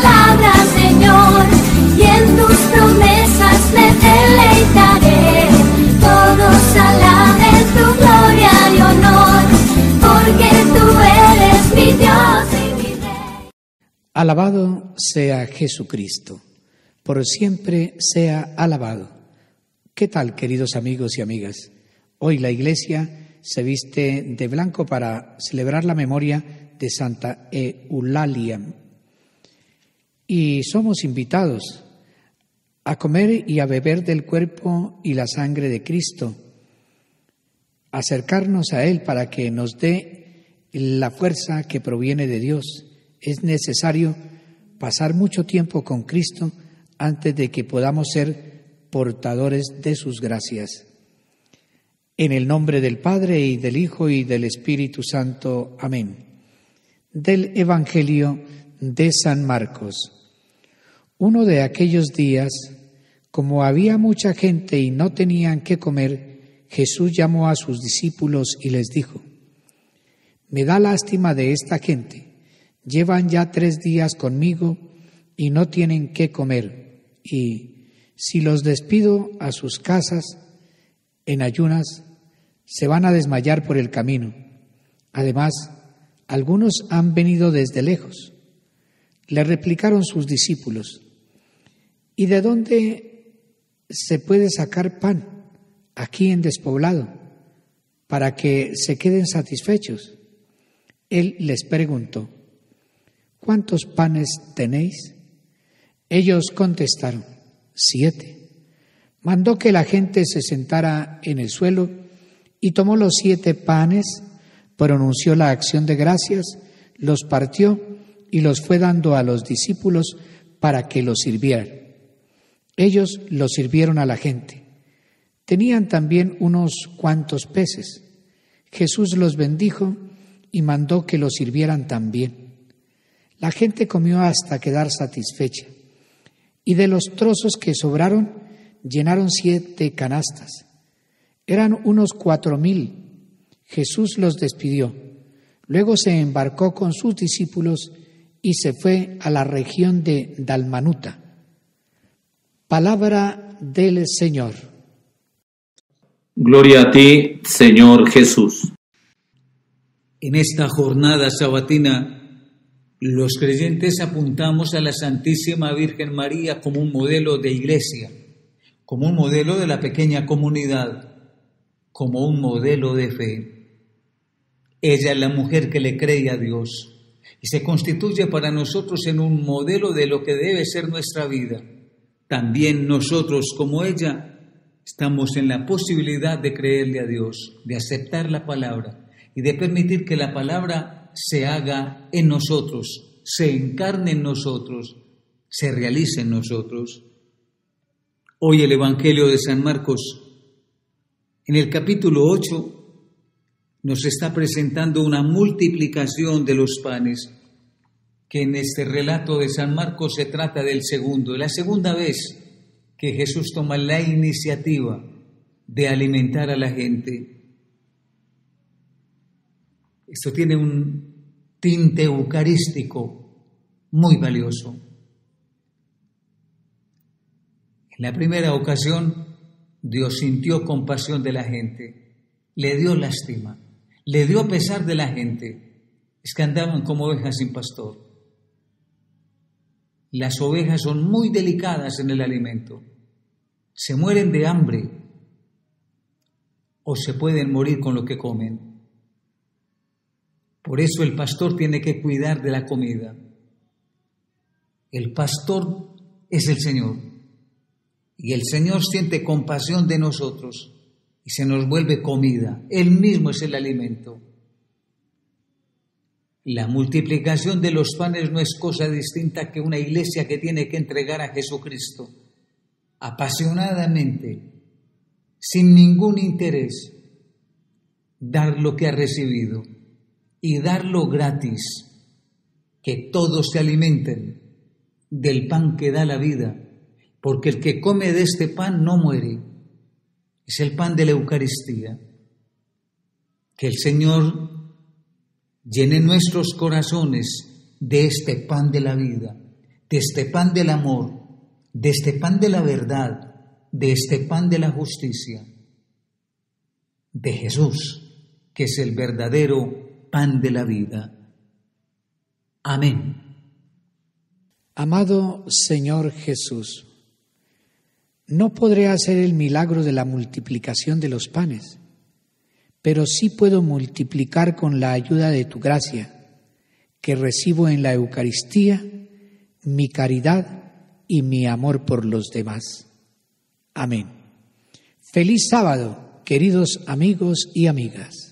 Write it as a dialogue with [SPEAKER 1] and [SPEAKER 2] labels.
[SPEAKER 1] palabra, Señor, y en tus promesas me deleitaré. Todos tu gloria y honor, porque tú eres mi Dios mi.
[SPEAKER 2] Alabado sea Jesucristo, por siempre sea alabado. ¿Qué tal, queridos amigos y amigas? Hoy la Iglesia se viste de blanco para celebrar la memoria de Santa Eulalia. Y somos invitados a comer y a beber del cuerpo y la sangre de Cristo, acercarnos a Él para que nos dé la fuerza que proviene de Dios. Es necesario pasar mucho tiempo con Cristo antes de que podamos ser portadores de sus gracias. En el nombre del Padre y del Hijo y del Espíritu Santo. Amén. Del Evangelio de San Marcos. Uno de aquellos días, como había mucha gente y no tenían qué comer, Jesús llamó a sus discípulos y les dijo, Me da lástima de esta gente. Llevan ya tres días conmigo y no tienen qué comer. Y si los despido a sus casas en ayunas, se van a desmayar por el camino. Además, algunos han venido desde lejos. Le replicaron sus discípulos, ¿y de dónde se puede sacar pan aquí en despoblado para que se queden satisfechos? Él les preguntó, ¿cuántos panes tenéis? Ellos contestaron, siete. Mandó que la gente se sentara en el suelo y tomó los siete panes, pronunció la acción de gracias, los partió y los fue dando a los discípulos para que los sirvieran. Ellos los sirvieron a la gente. Tenían también unos cuantos peces. Jesús los bendijo y mandó que los sirvieran también. La gente comió hasta quedar satisfecha y de los trozos que sobraron llenaron siete canastas. Eran unos cuatro mil. Jesús los despidió. Luego se embarcó con sus discípulos y se fue a la región de Dalmanuta. Palabra del Señor.
[SPEAKER 3] Gloria a ti, Señor Jesús.
[SPEAKER 4] En esta jornada sabatina, los creyentes apuntamos a la Santísima Virgen María como un modelo de iglesia, como un modelo de la pequeña comunidad, como un modelo de fe. Ella es la mujer que le cree a Dios y se constituye para nosotros en un modelo de lo que debe ser nuestra vida. También nosotros, como ella, estamos en la posibilidad de creerle a Dios, de aceptar la palabra y de permitir que la palabra se haga en nosotros, se encarne en nosotros, se realice en nosotros. Hoy el Evangelio de San Marcos, en el capítulo 8, nos está presentando una multiplicación de los panes, que en este relato de San Marcos se trata del segundo, la segunda vez que Jesús toma la iniciativa de alimentar a la gente. Esto tiene un tinte eucarístico muy valioso. En la primera ocasión, Dios sintió compasión de la gente, le dio lástima, le dio pesar de la gente. Es que andaban como ovejas sin pastor. Las ovejas son muy delicadas en el alimento. Se mueren de hambre o se pueden morir con lo que comen. Por eso el pastor tiene que cuidar de la comida. El pastor es el Señor. Y el Señor siente compasión de nosotros y se nos vuelve comida. Él mismo es el alimento. La multiplicación de los panes no es cosa distinta que una iglesia que tiene que entregar a Jesucristo apasionadamente, sin ningún interés, dar lo que ha recibido y darlo gratis, que todos se alimenten del pan que da la vida, porque el que come de este pan no muere, es el pan de la Eucaristía. Que el Señor llene nuestros corazones de este pan de la vida, de este pan del amor, de este pan de la verdad, de este pan de la justicia, de Jesús, que es el verdadero pan de la vida. Amén.
[SPEAKER 2] Amado Señor Jesús, no podré hacer el milagro de la multiplicación de los panes, pero sí puedo multiplicar con la ayuda de tu gracia, que recibo en la Eucaristía, mi caridad y mi amor por los demás. Amén. Feliz sábado, queridos amigos y amigas.